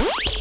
Bye.